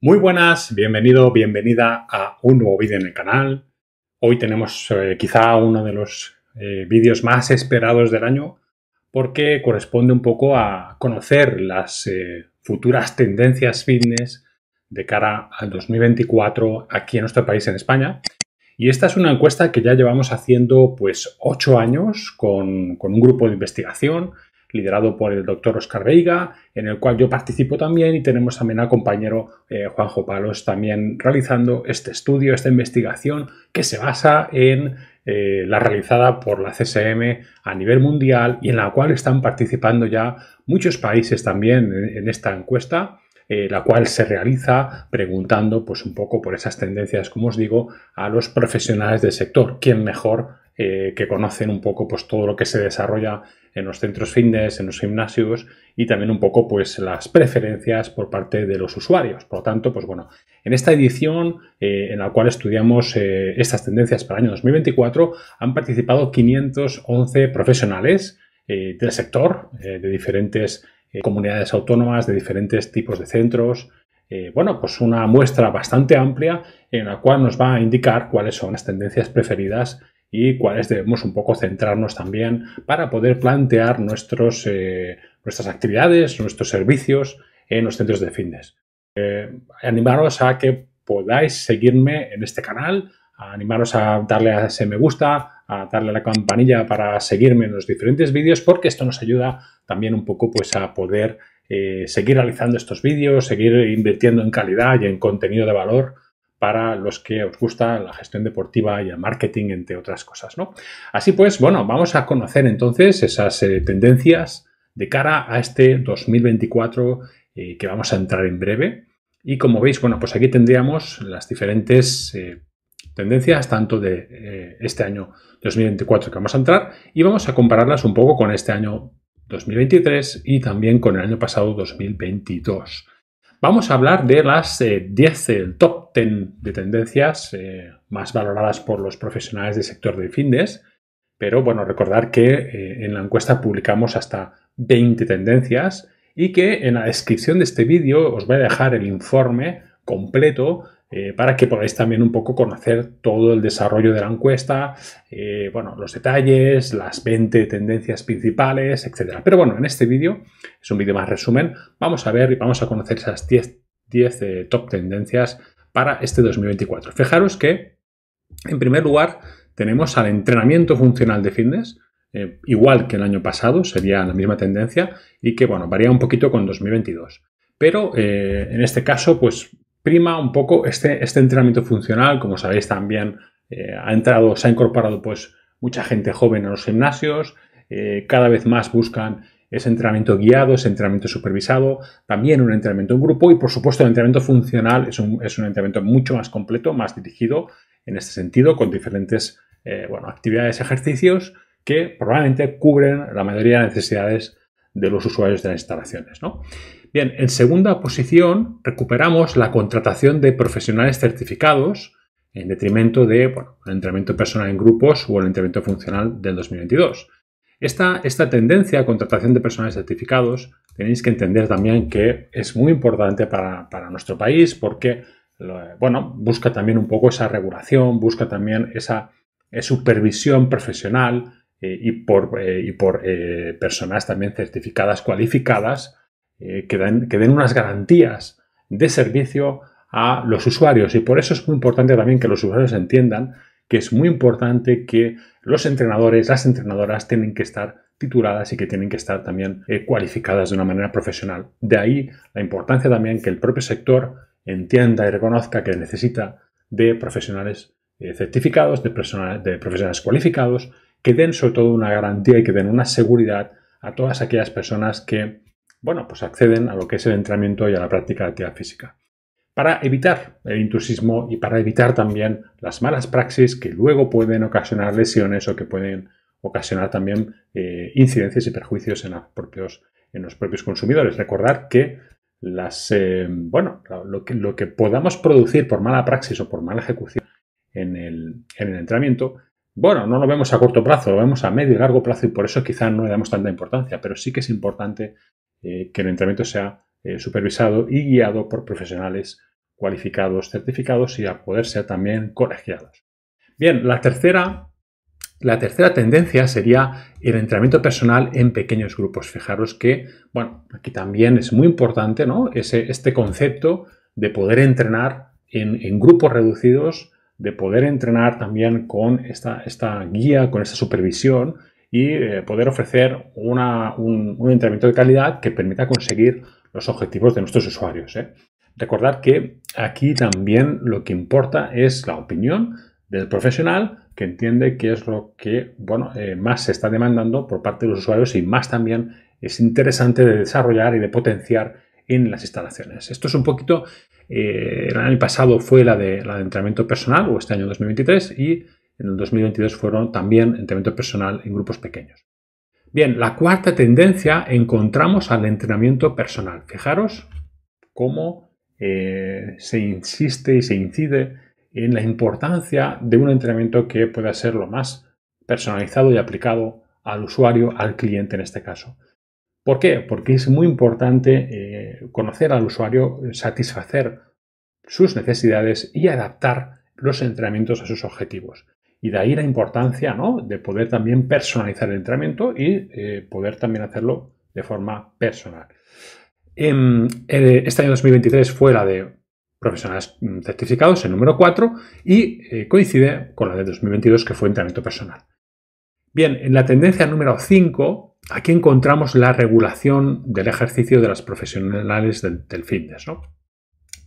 Muy buenas, bienvenido, bienvenida a un nuevo vídeo en el canal. Hoy tenemos eh, quizá uno de los eh, vídeos más esperados del año porque corresponde un poco a conocer las eh, futuras tendencias fitness de cara al 2024 aquí en nuestro país, en España. Y esta es una encuesta que ya llevamos haciendo pues ocho años con, con un grupo de investigación liderado por el doctor Oscar Veiga, en el cual yo participo también y tenemos también al compañero eh, Juanjo Palos también realizando este estudio, esta investigación que se basa en eh, la realizada por la CSM a nivel mundial y en la cual están participando ya muchos países también en, esta encuesta. Eh, la cual se realiza preguntando pues un poco por esas tendencias, como os digo, a los profesionales del sector. ¿Quién mejor que conocen un poco pues todo lo que se desarrolla en los centros fitness, en los gimnasios y también un poco pues las preferencias por parte de los usuarios. Por lo tanto, pues bueno, en esta edición eh, en la cual estudiamos eh, estas tendencias para el año 2024 han participado 511 profesionales eh, del sector, de diferentes comunidades autónomas, de diferentes tipos de centros. bueno, pues una muestra bastante amplia en la cual nos va a indicar cuáles son las tendencias preferidas y cuáles debemos un poco centrarnos también para poder plantear nuestros, eh, nuestras actividades, nuestros servicios en los centros de fitness. Eh, animaros a que podáis seguirme en este canal, a animaros a darle a ese me gusta, a darle a la campanilla para seguirme en los diferentes vídeos, porque esto nos ayuda también un poco pues, a poder eh, seguir realizando estos vídeos, seguir invirtiendo en calidad y en contenido de valor para los que os gusta la gestión deportiva y el marketing, entre otras cosas. ¿no? Así pues, bueno, vamos a conocer entonces esas eh, tendencias de cara a este 2024 eh, que vamos a entrar en breve. Y como veis, bueno, pues aquí tendríamos las diferentes eh, tendencias, tanto de este año 2024 que vamos a entrar, y vamos a compararlas un poco con este año 2023 y también con el año pasado 2022. Vamos a hablar de las 10, el top 10 de tendencias eh, más valoradas por los profesionales del sector de fitness. Pero bueno, recordar que eh, en la encuesta publicamos hasta 20 tendencias y que en la descripción de este vídeo os voy a dejar el informe completo eh, para que podáis también un poco conocer todo el desarrollo de la encuesta, eh, bueno, los detalles, las 20 tendencias principales, etc. Pero bueno, en este vídeo, es un vídeo más resumen, vamos a ver y vamos a conocer esas 10, 10 eh, top tendencias para este 2024. Fijaros que, en primer lugar, tenemos al entrenamiento funcional de fitness, igual que el año pasado, sería la misma tendencia y que, bueno, varía un poquito con 2022. Pero en este caso, pues un poco este, este entrenamiento funcional. Como sabéis también eh, ha entrado, se ha incorporado pues mucha gente joven a los gimnasios. Eh, cada vez más buscan ese entrenamiento guiado, ese entrenamiento supervisado, también un entrenamiento en grupo y por supuesto el entrenamiento funcional es un, es un entrenamiento mucho más completo, más dirigido en este sentido, con diferentes eh, bueno, actividades, ejercicios que probablemente cubren la mayoría de necesidades de los usuarios de las instalaciones. ¿no? Bien, en segunda posición recuperamos la contratación de profesionales certificados en detrimento de el entrenamiento personal en grupos o el entrenamiento funcional del 2022. Esta, esta tendencia a contratación de personales certificados tenéis que entender también que es muy importante para, nuestro país porque bueno, busca también un poco esa regulación, busca también esa eh, supervisión profesional eh, y por, eh, y por personas también certificadas, cualificadas eh, que, den, unas garantías de servicio a los usuarios y por eso es muy importante también que los usuarios entiendan que es muy importante que los entrenadores, las entrenadoras tienen que estar tituladas y que tienen que estar también eh, cualificadas de una manera profesional. De ahí la importancia también que el propio sector entienda y reconozca que necesita de profesionales eh, certificados, de, de profesionales cualificados, que den sobre todo una garantía y que den una seguridad a todas aquellas personas que bueno, pues acceden a lo que es el entrenamiento y a la práctica de actividad física. Para evitar el intrusismo y para evitar también las malas praxis que luego pueden ocasionar lesiones o que pueden ocasionar también eh, incidencias y perjuicios en, los propios, consumidores. Recordar que las, eh, bueno, lo que, lo que, podamos producir por mala praxis o por mala ejecución en el, en el entrenamiento, bueno, no lo vemos a corto plazo, lo vemos a medio y largo plazo y por eso quizá no le damos tanta importancia, pero sí que es importante eh, que el entrenamiento sea eh, supervisado y guiado por profesionales cualificados, certificados y a poder ser también colegiados. Bien, la tercera, la tercera tendencia sería el entrenamiento personal en pequeños grupos. Fijaros que, bueno, aquí también es muy importante, ¿no? Ese, este concepto de poder entrenar en, grupos reducidos, de poder entrenar también con esta, esta guía, con esta supervisión y eh, poder ofrecer un, entrenamiento de calidad que permita conseguir los objetivos de nuestros usuarios. ¿eh? Recordar que aquí también lo que importa es la opinión del profesional que entiende qué es lo que bueno, eh, más se está demandando por parte de los usuarios y más también es interesante de desarrollar y de potenciar en las instalaciones. Esto es un poquito, el año pasado fue la de, la entrenamiento personal o este año 2023 y en el 2022 fueron también entrenamiento personal en grupos pequeños. Bien, la cuarta tendencia encontramos al entrenamiento personal. Fijaros cómo eh, se insiste y se incide en la importancia de un entrenamiento que pueda ser lo más personalizado y aplicado al usuario, al cliente en este caso. ¿Por qué? Porque es muy importante eh, conocer al usuario, satisfacer sus necesidades y adaptar los entrenamientos a sus objetivos. Y de ahí la importancia ¿no? de poder también personalizar el entrenamiento y eh, poder también hacerlo de forma personal. En, eh, este año 2023 fue la de profesionales mm, certificados, el número 4, y eh, coincide con la de 2022 que fue entrenamiento personal. Bien, en la tendencia número 5, aquí encontramos la regulación del ejercicio de las profesionales del, fitness.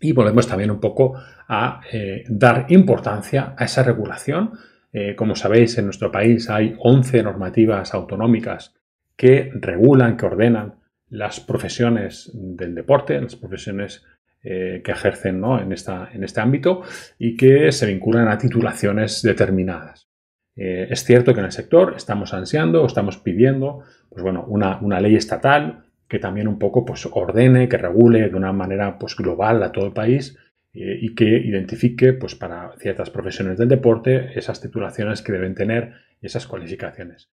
Y volvemos también un poco a dar importancia a esa regulación eh, como sabéis, en nuestro país hay 11 normativas autonómicas que regulan, que ordenan las profesiones del deporte, las profesiones eh, que ejercen en, este ámbito y que se vinculan a titulaciones determinadas. Eh, es cierto que en el sector estamos ansiando o estamos pidiendo pues bueno, una, ley estatal que también un poco pues, ordene, que regule de una manera pues, global a todo el país eh, y que identifique pues, para ciertas profesiones del deporte esas titulaciones que deben tener esas cualificaciones.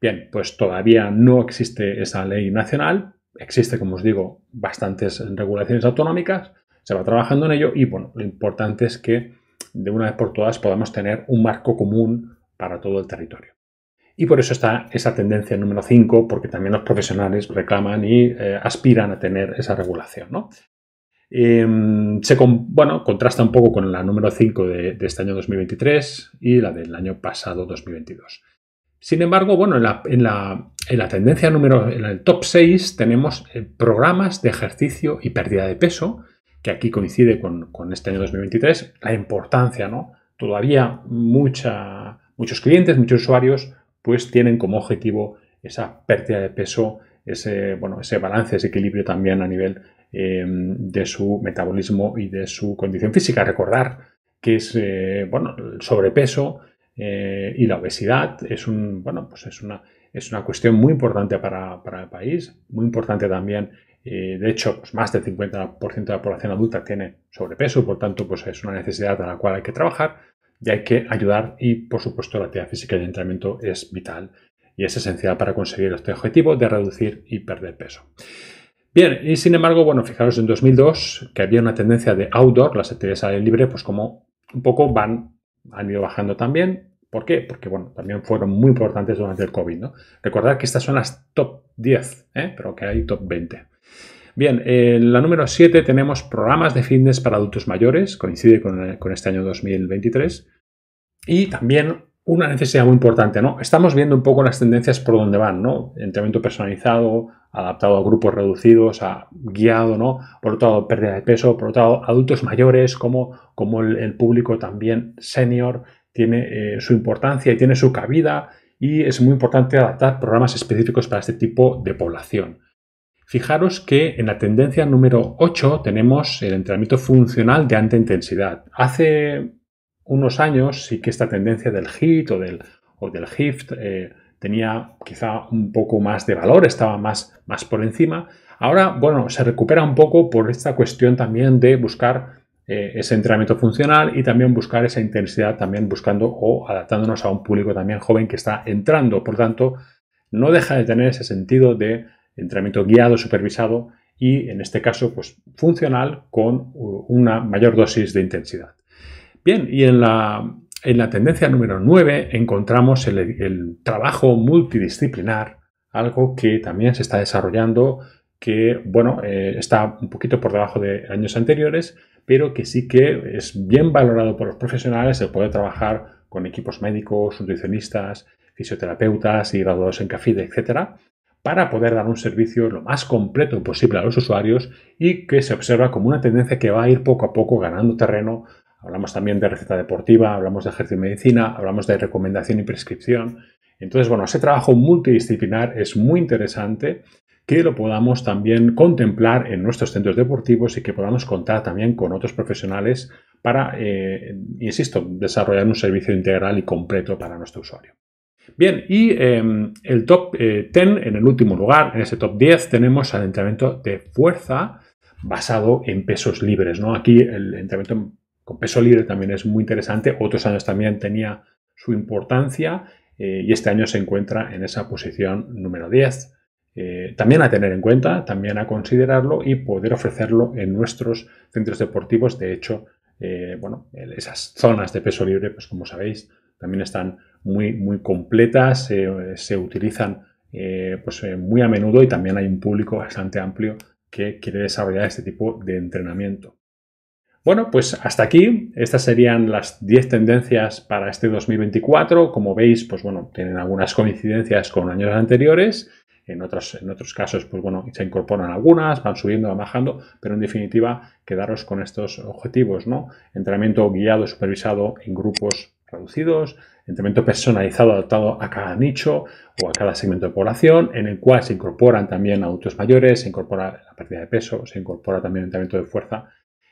Bien, pues todavía no existe esa ley nacional, existe, como os digo, bastantes regulaciones autonómicas, se va trabajando en ello y bueno, lo importante es que de una vez por todas podamos tener un marco común para todo el territorio. Y por eso está esa tendencia número 5, porque también los profesionales reclaman y eh, aspiran a tener esa regulación. ¿no? Em, se bueno, contrasta un poco con la número 5 de, este año 2023 y la del año pasado 2022. Sin embargo, bueno, en la, en la, tendencia número, en el top 6 tenemos eh, programas de ejercicio y pérdida de peso, que aquí coincide con, este año 2023, la importancia, ¿no? Todavía mucha, muchos clientes, muchos usuarios, pues tienen como objetivo esa pérdida de peso, ese, bueno, ese balance, ese equilibrio también a nivel Em, de su metabolismo y de su condición física. Recordar que es, eh, bueno, el sobrepeso eh, y la obesidad es, un, bueno, pues es, una, es una cuestión muy importante para, el país, muy importante también. Eh, de hecho, pues más del 50% de la población adulta tiene sobrepeso, por tanto, pues es una necesidad a la cual hay que trabajar y hay que ayudar y, por supuesto, la actividad física y el entrenamiento es vital y es esencial para conseguir este objetivo de reducir y perder peso. Bien, y sin embargo, bueno, fijaros en 2002 que había una tendencia de outdoor, las actividades al aire libre, pues como un poco van, han ido bajando también. ¿Por qué? Porque, bueno, también fueron muy importantes durante el COVID, ¿no? Recordad que estas son las top 10, ¿eh? pero que hay top 20. Bien, en la número 7 tenemos programas de fitness para adultos mayores, coincide con, con este año 2023. Y también una necesidad muy importante, ¿no? Estamos viendo un poco las tendencias por donde van, ¿no? Entrenamiento personalizado, adaptado a grupos reducidos, a, guiado, ¿no? Por otro lado, pérdida de peso, por otro lado, adultos mayores, como, como el, público también senior, tiene eh, su importancia y tiene su cabida y es muy importante adaptar programas específicos para este tipo de población. Fijaros que en la tendencia número 8 tenemos el entrenamiento funcional de alta intensidad. Hace unos años sí que esta tendencia del HIT o del, o del eh, tenía quizá un poco más de valor, estaba más, más por encima. Ahora, bueno, se recupera un poco por esta cuestión también de buscar eh, ese entrenamiento funcional y también buscar esa intensidad, también buscando o adaptándonos a un público también joven que está entrando. Por tanto, no deja de tener ese sentido de entrenamiento guiado, supervisado y en este caso pues funcional con una mayor dosis de intensidad. Bien, y en la, en la tendencia número 9 encontramos el, trabajo multidisciplinar, algo que también se está desarrollando que, bueno, eh, está un poquito por debajo de años anteriores, pero que sí que es bien valorado por los profesionales se puede trabajar con equipos médicos, nutricionistas, fisioterapeutas y graduados en CAFIDE, etcétera, para poder dar un servicio lo más completo posible a los usuarios y que se observa como una tendencia que va a ir poco a poco ganando terreno. Hablamos también de receta deportiva, hablamos de ejercicio y medicina, hablamos de recomendación y prescripción. Entonces, bueno, ese trabajo multidisciplinar es muy interesante que lo podamos también contemplar en nuestros centros deportivos y que podamos contar también con otros profesionales para, eh, insisto, desarrollar un servicio integral y completo para nuestro usuario. Bien, y em, el top 10, eh, en el último lugar, en ese top 10, tenemos el entrenamiento de fuerza basado en pesos libres. ¿no? Aquí el entrenamiento con peso libre también es muy interesante. Otros años también tenía su importancia eh, y este año se encuentra en esa posición número 10. Eh, también a tener en cuenta, también a considerarlo y poder ofrecerlo en nuestros centros deportivos. De hecho, bueno, esas zonas de peso libre, pues como sabéis, también están muy, muy completas, se utilizan eh, pues, eh, muy a menudo y también hay un público bastante amplio que quiere desarrollar este tipo de entrenamiento. Bueno, pues hasta aquí. Estas serían las 10 tendencias para este 2024. Como veis, pues bueno, tienen algunas coincidencias con años anteriores. En otros, en otros casos, pues bueno, se incorporan algunas, van subiendo, van bajando, pero en definitiva, quedaros con estos objetivos, ¿no? Entrenamiento guiado, supervisado en grupos reducidos, entrenamiento personalizado adaptado a cada nicho o a cada segmento de población, en el cual se incorporan también adultos mayores, se incorpora la pérdida de peso, se incorpora también entrenamiento de fuerza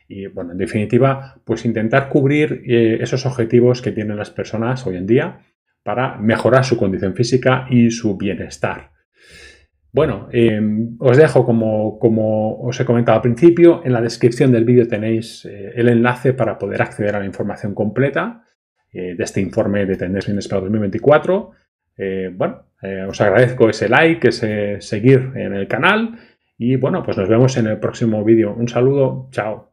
y, bueno, en definitiva, pues intentar cubrir eh, esos objetivos que tienen las personas hoy en día para mejorar su condición física y su bienestar. Bueno, em, os dejo como, como, os he comentado al principio, en la descripción del vídeo tenéis eh, el enlace para poder acceder a la información completa eh, de este informe de tendencias para 2024. Eh, bueno, os agradezco ese like, ese seguir en el canal y bueno, pues nos vemos en el próximo vídeo. Un saludo, chao.